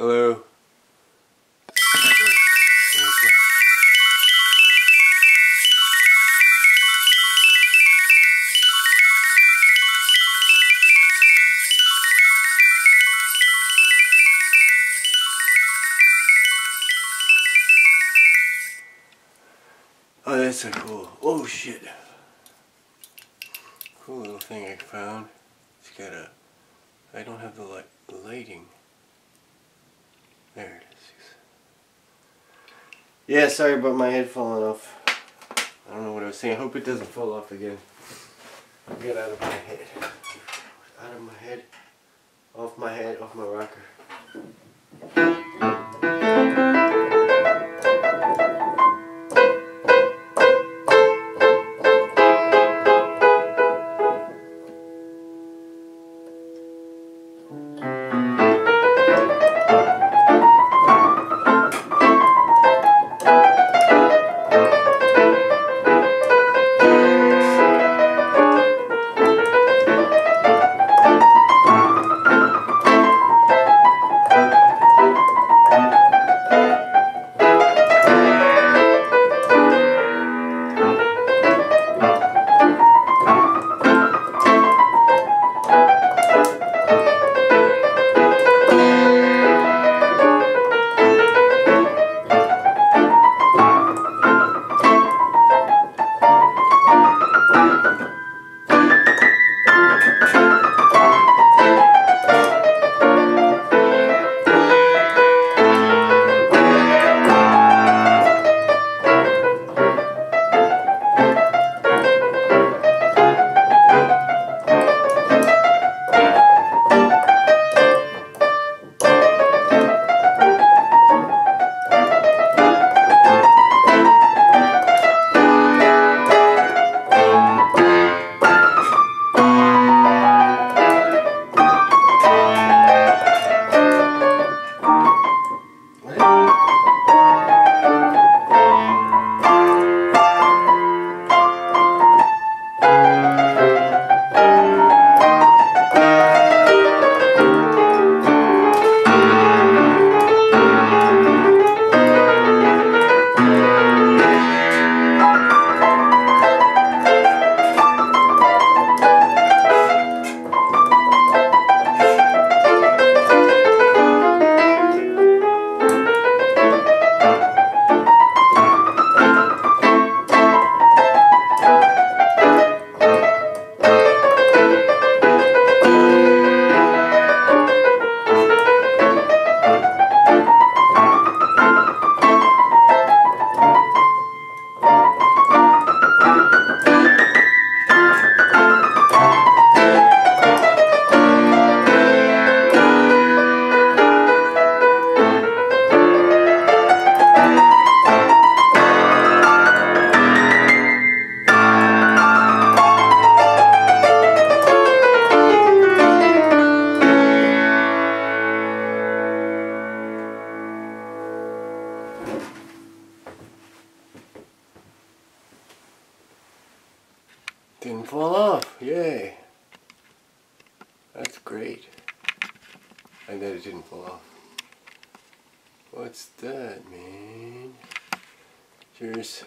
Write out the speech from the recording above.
Hello. Oh, that's so cool. Oh, shit. Cool little thing I found. It's got a... I don't have the light, lighting. Yeah, sorry about my head falling off. I don't know what I was saying. I hope it doesn't fall off again. Get out of my head. Out of my head. Off my head, off my rocker. Didn't fall off. Yay. That's great. And that it didn't fall off. What's that, man? Cheers.